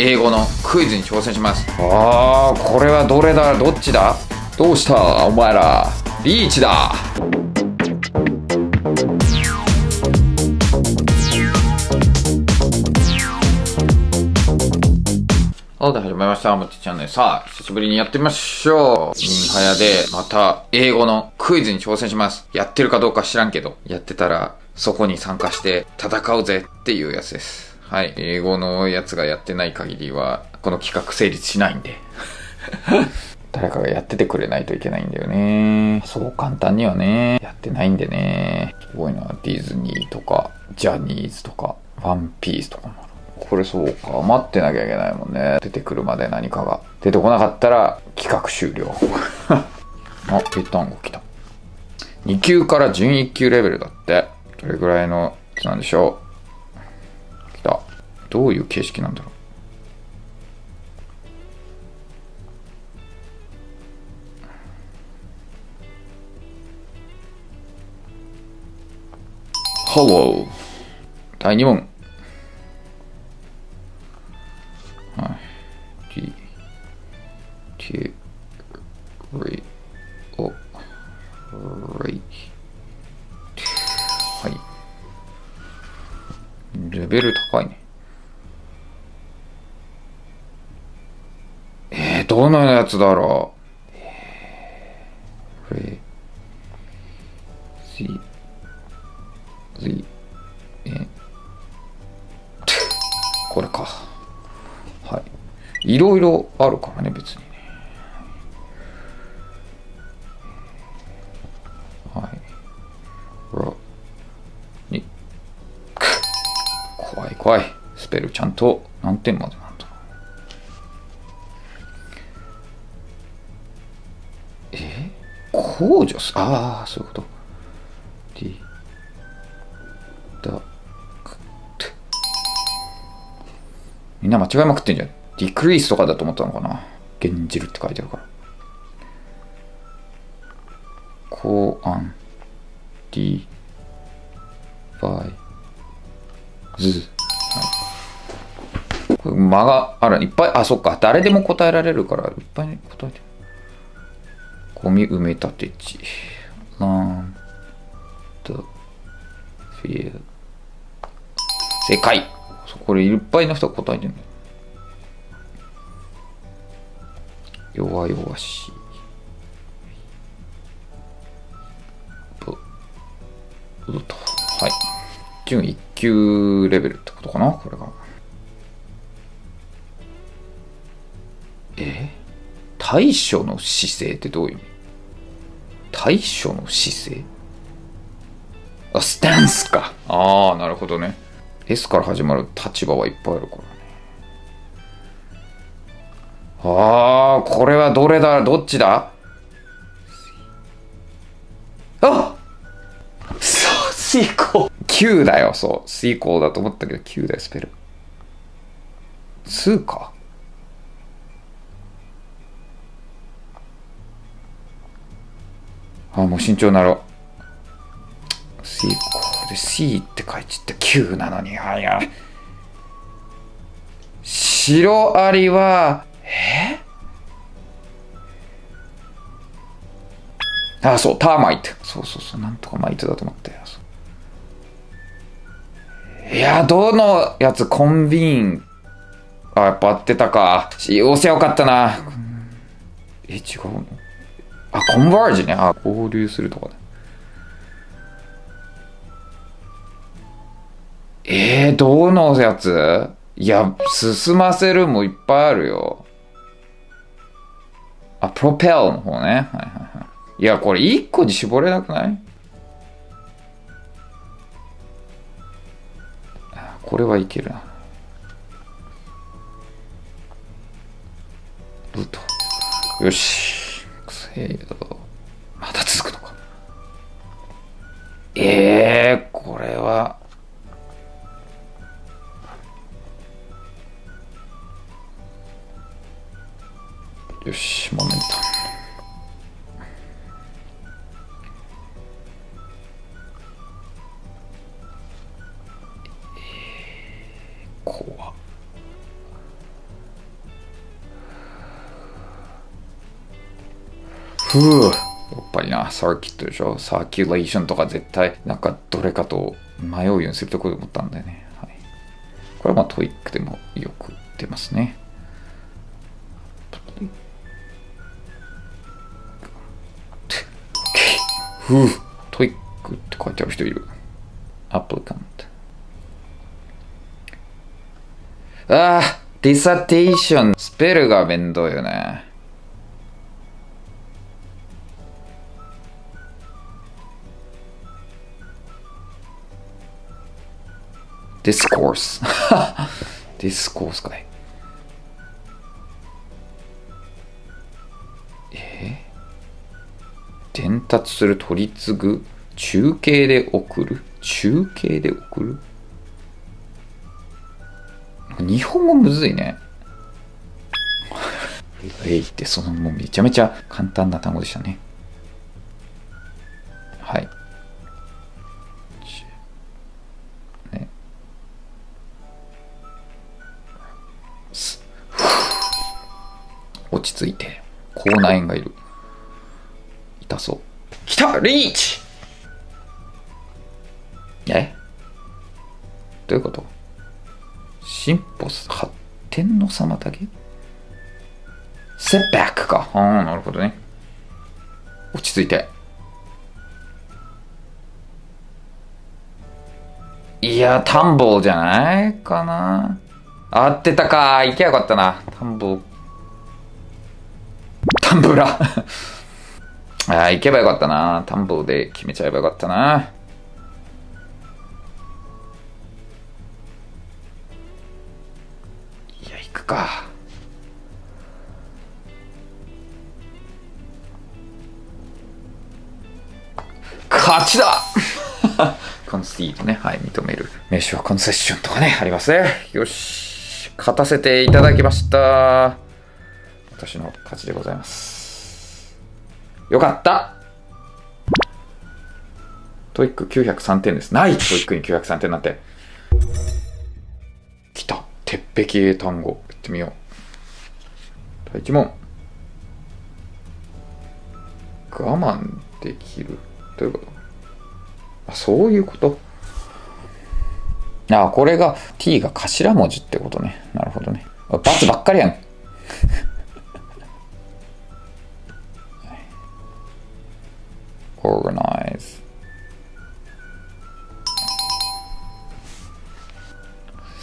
英語のクイズに挑戦しますあーこれはどれだ？どっちだ？どうした？お前らリーチだはい、で始まりました。もちチャンネル。さあ、久しぶりにやってみましょう。ミンハヤで、また、英語のクイズに挑戦します。やってるかどうか知らんけど、やってたら、そこに参加して、戦うぜっていうやつです。はい。英語のやつがやってない限りは、この企画成立しないんで。誰かがやっててくれないといけないんだよね。そう簡単にはね、やってないんでね。すごいな。ディズニーとか、ジャニーズとか、ワンピースとかもある。これそうか。待ってなきゃいけないもんね。出てくるまで何かが。出てこなかったら企画終了。あ、英単語来た。2級から準1級レベルだって。どれぐらいのやつなんでしょう？どういう形式なんだろう？Hello 第2問はい。G、T、R、O、R、はい。レベル高いね。えー、どのやつだろうえー、C、Z、え これか。はい。いろいろあるからね、別にね。はい。ら、に、怖い怖い。スペルちゃんと何点まで控除す、ああ、そういうこと。D、だ、く、て。みんな間違いまくってんじゃん。ディクリースとかだと思ったのかな。減じるって書いてあるから。公安、D、バイ、ズ。はい。これ間がある。いっぱい、あ、そっか。誰でも答えられるから、いっぱい答えて。ゴミ埋め立て地。ランド、フィール。正解これいっぱいの人が答えてるんだよ。弱々しい。ぶ、ぶと。はい。準1級レベルってことかなこれが。対処の姿勢ってどういう意味？対処の姿勢？あ、スタンスか。ああ、なるほどね。S から始まる立場はいっぱいあるからね。ああ、これはどれだ？どっちだ？あそう、シーコー。9だよ、そう。シーコーだと思ったけど、9だよ、スペル。2か。あ、もう慎重になろう。C コーで C って書いちって9なのに、はいや。シロアリは、え？あ、そう、ターマイト。そうそうそう、なんとかマイトだと思ったよ。いや、どのやつ、コンビーン。あ、やっぱ合ってたか。押せよかったな。え、違うの？あ、コンバージね。あ、合流するとかだ。えー、どのやつ？いや、進ませるもいっぱいあるよ。あ、プロペルの方ね。はいはいはい。いや、これ一個に絞れなくない？これはいけるな。ブと。よし。えー。まだ続くのか。ええー、これは。よし、モメント。怖やっぱりな、 circuit でしょ？ circulation とか絶対、なんかどれかと迷うようにするところで思ったんだよね。はい、これはまあ TOEIC でもよく出ますね。ふう TOEIC って書いてある人いる。 applicant。ああ、 dissertation。スペルが面倒よね。discourse。discourse かい。え？ー、伝達する取り次ぐ？中継で送る？中継で送る？日本語むずいね。えいってそのもうめちゃめちゃ簡単な単語でしたね。落ち着いて。口内炎がいる。痛そう。来たリーチえ？どういうこと？進歩発展の妨げ？セッバックか。ああ、なるほどね。落ち着いて。いや、田んぼじゃないかな。合ってたか。行けばよかったな。田んぼ。田んぼら。ああ、行けばよかったな。田んぼで決めちゃえばよかったな。いや、行くか。勝ちだconcede ね、はい、認める。名詞 concession とかね、ありますね。よし。勝たせていただきました。私の勝ちでございます。よかった TOEIC 903点です。ない TOEIC に903点なんて。来た。鉄壁英単語。ってみよう。第1問。我慢できる。どういうこと？あ、そういうこと？あ、これが t が頭文字ってことね。なるほどね。バツばっかりやん。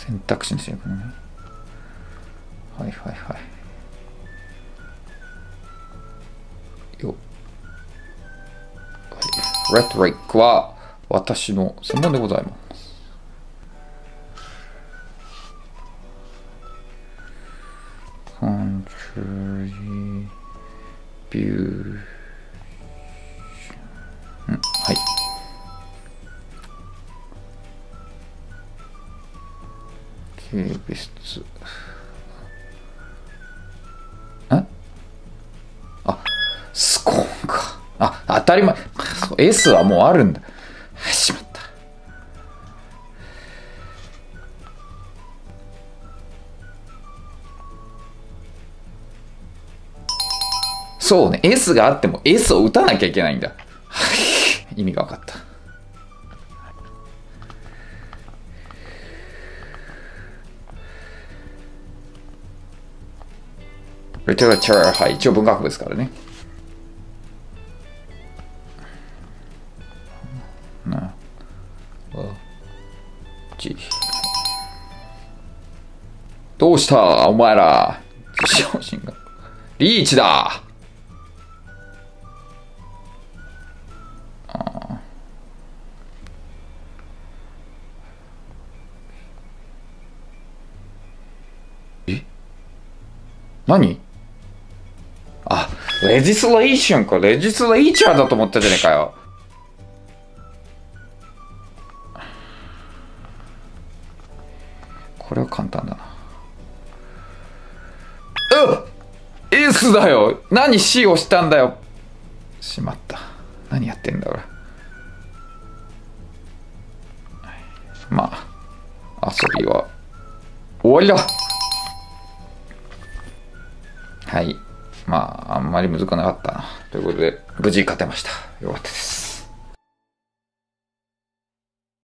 選択肢にしてるからね。はいはいはい。よ。はい。レトリックは私の専門でございます。コントリビュー。警備室当たり前。S はもうあるんだ。しまった。そうね。S があっても S を打たなきゃいけないんだ。意味が分かった。リテラチャー、はい、一応文学部ですからね。なあ、ちどうしたお前ら。自称進学。リーチだ。え？何、レジスレーションか。レジスレーチャーだと思ったじゃねえかよ。これは簡単だな。う !S だよ何 C をしたんだよしまった。何やってんだ俺。まあ、遊びは終わりだはい。まあ、あんまり難かなかったな。ということで、無事勝てました。よかったです。